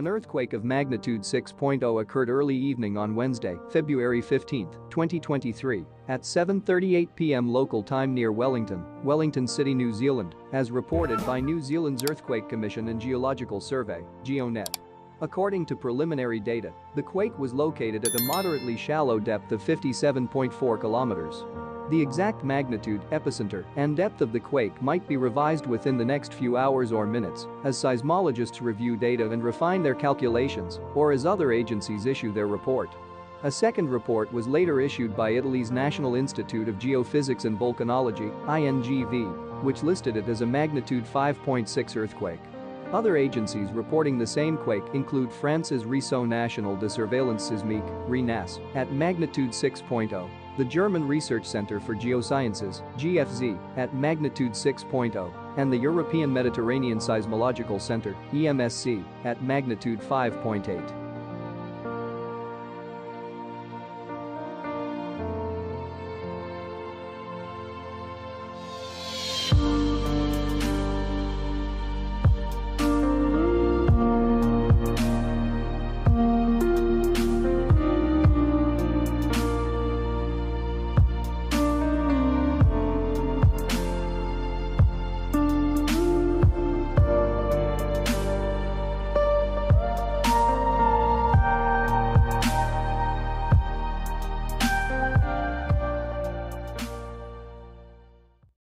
An earthquake of magnitude 6.0 occurred early evening on Wednesday, February 15, 2023, at 7.38 p.m. local time near Wellington, Wellington City, New Zealand, as reported by New Zealand's Earthquake Commission and Geological Survey, GeoNet. According to preliminary data, the quake was located at a moderately shallow depth of 57.4 kilometers. The exact magnitude, epicenter, and depth of the quake might be revised within the next few hours or minutes as seismologists review data and refine their calculations or as other agencies issue their report. A second report was later issued by Italy's National Institute of Geophysics and Volcanology INGV, which listed it as a magnitude 5.6 earthquake. Other agencies reporting the same quake include France's Réseau National de Surveillance Sismique RéNaSS, at magnitude 6.0 the German Research Center for Geosciences, GFZ, at magnitude 6.0, and the European Mediterranean Seismological Center, EMSC, at magnitude 5.8.